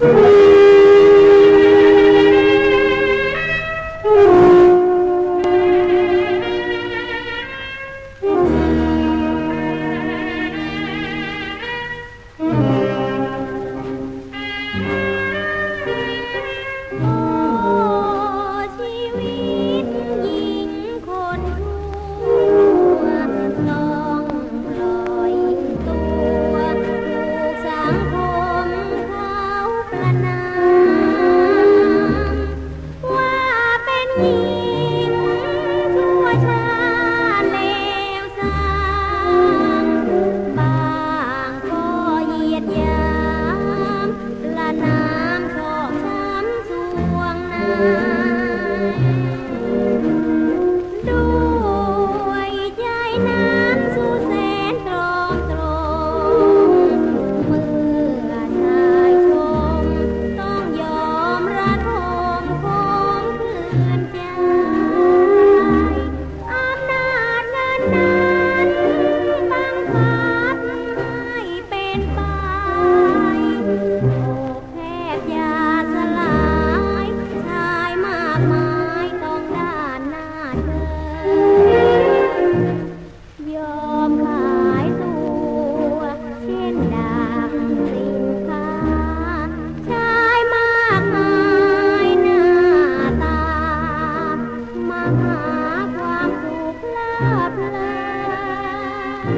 โอ้ banana.